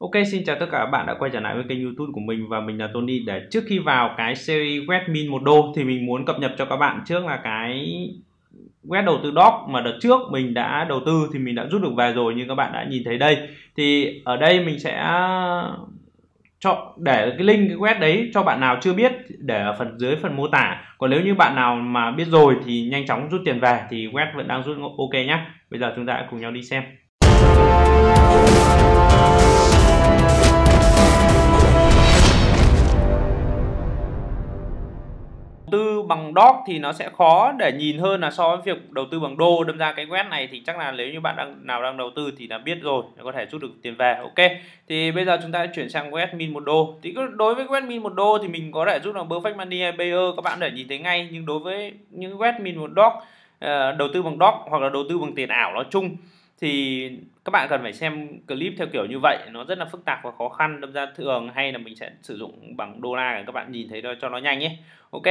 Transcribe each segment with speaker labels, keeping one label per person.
Speaker 1: Ok, xin chào tất cả các bạn đã quay trở lại với kênh youtube của mình và mình là Tony. Để trước khi vào cái series web min đô thì mình muốn cập nhật cho các bạn trước là cái web đầu tư doc mà đợt trước mình đã đầu tư thì mình đã rút được về rồi như các bạn đã nhìn thấy đây. Thì ở đây mình sẽ cho để cái link cái web đấy cho bạn nào chưa biết để ở phần dưới phần mô tả. Còn nếu như bạn nào mà biết rồi thì nhanh chóng rút tiền về thì web vẫn đang rút ok nhé bây giờ chúng ta cùng nhau đi xem. Tư bằng doc thì nó sẽ khó để nhìn hơn là so với việc đầu tư bằng đô. Đâm ra cái web này thì chắc là nếu như bạn đang, nào đang đầu tư thì đã biết rồi có thể rút được tiền về. Ok. Thì bây giờ chúng ta chuyển sang web min một đô. Thì đối với web min một đô thì mình có thể rút bằng perfect money, hay bayer, các bạn để nhìn thấy ngay. Nhưng đối với những web min một doc ờ, đầu tư bằng doc hoặc là đầu tư bằng tiền ảo nói chung thì các bạn cần phải xem clip theo kiểu như vậy. Nó rất là phức tạp và khó khăn. Đâm ra thường hay là mình sẽ sử dụng bằng đô la để các bạn nhìn thấy đó cho nó nhanh nhé. Ok.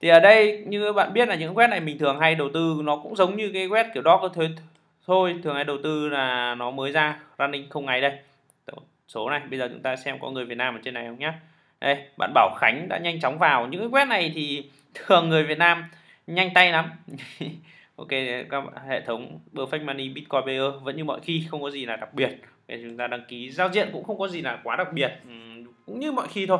Speaker 1: Thì ở đây, như các bạn biết là những web này mình thường hay đầu tư, nó cũng giống như cái web kiểu đó thôi thôi. Thường hay đầu tư là nó mới ra, running không ngày đây. Số này, bây giờ chúng ta xem có người Việt Nam ở trên này không nhé đây, bạn Bảo Khánh đã nhanh chóng vào. Những cái web này thì thường người Việt Nam nhanh tay lắm. ok các hệ thống perfect money bitcoin payer vẫn như mọi khi không có gì là đặc biệt. Để chúng ta đăng ký. Giao diện cũng không có gì là quá đặc biệt. Ừ, cũng như mọi khi thôi.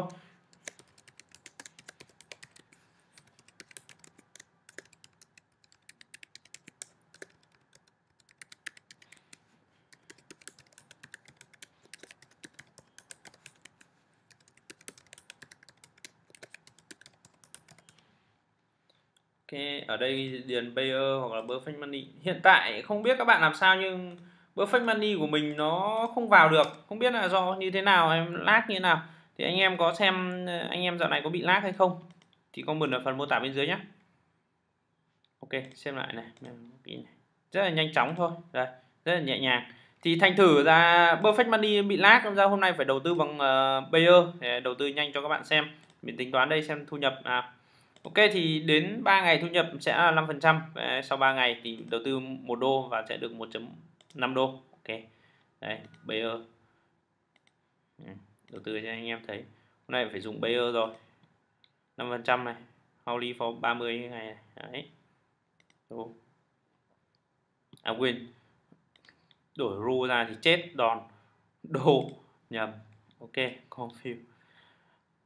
Speaker 1: Ok, ở đây điền Bayer hoặc là Perfect Money. Hiện tại không biết các bạn làm sao nhưng Perfect Money của mình nó không vào được. Không biết là do như thế nào, em lag như thế nào. Thì anh em có xem anh em dạo này có bị lag hay không? Thì comment ở phần mô tả bên dưới nhé. Ok, xem lại này. Rất là nhanh chóng thôi. Đây, rất là nhẹ nhàng. Thì thành thử ra Perfect Money bị lag, ra hôm nay phải đầu tư bằng uh, Bayer để đầu tư nhanh cho các bạn xem. Mình tính toán đây xem thu nhập nào Ok, thì đến 3 ngày thu nhập sẽ là 5% sau 3 ngày thì đầu tư 1 đô và sẽ được 1.5 đô. Ok, đấy, Bayer. Ừ, đầu tư cho anh em thấy. Hôm nay phải dùng Bayer rồi. 5% này Holy for 30 ngày này. đấy. Đô. À quên. Đổi ru ra thì chết đòn. Đô. Nhầm. Ok confuse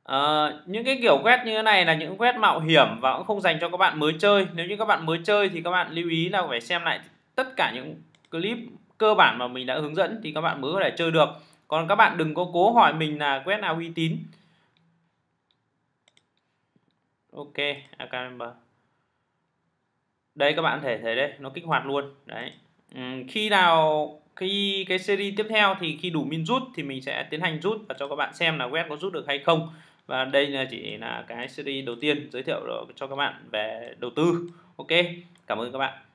Speaker 1: À, những cái kiểu quét như thế này là những quét mạo hiểm và cũng không dành cho các bạn mới chơi. Nếu như các bạn mới chơi thì các bạn lưu ý là phải xem lại tất cả những clip cơ bản mà mình đã hướng dẫn thì các bạn mới có thể chơi được. Còn các bạn đừng có cố hỏi mình là quét nào uy tín. Ok à, account member. Đây các bạn thể thấy đây nó kích hoạt luôn. Đấy. Ừ, khi nào khi cái series tiếp theo thì khi đủ min rút thì mình sẽ tiến hành rút và cho các bạn xem là web có rút được hay không và đây là chỉ là cái series đầu tiên giới thiệu cho các bạn về đầu tư. Ok, cảm ơn các bạn.